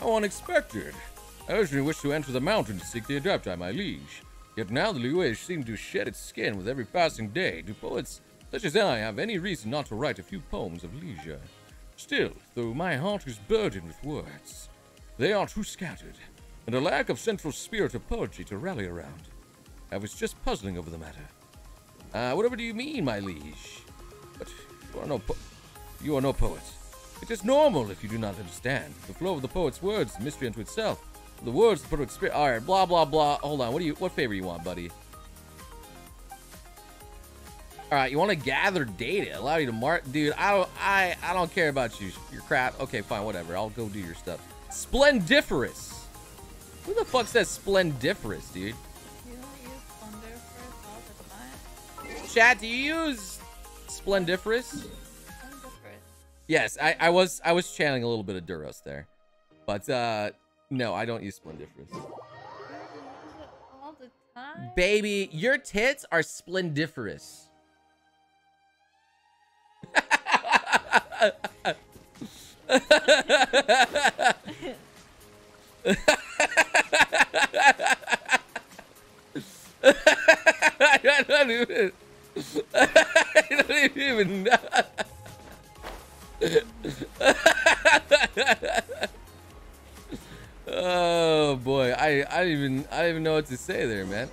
How unexpected. I originally wished to enter the mountain to seek the Adepti, my liege. Yet now the Liyue seems to shed its skin with every passing day. Do poets such as I have any reason not to write a few poems of leisure? Still, though my heart is burdened with words, they are too scattered, and a lack of central spirit of poetry to rally around. I was just puzzling over the matter. Uh, whatever do you mean, my liege? But you are no po- you are no poet. It is normal if you do not understand. The flow of the poet's words is mystery unto itself. The words the poet's spirit. All right, blah blah blah. Hold on. What do you? What favor you want, buddy? All right, you want to gather data, allow you to mark, dude. I don't, I, I don't care about you, your crap. Okay, fine, whatever. I'll go do your stuff. Splendiferous. Who the fuck says splendiferous, dude? You don't use all the time. Chat, do you use splendiferous? Yes, I, I was, I was channeling a little bit of Duros there, but uh, no, I don't use splendiferous. All the time. Baby, your tits are splendiferous. I don't even. I don't even know. Oh boy, I I don't even I don't even know what to say there, man.